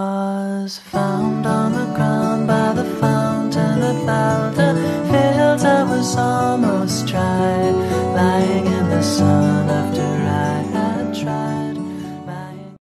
was found on the ground by the fountain that fouled the fields I was almost dry, lying in the sun.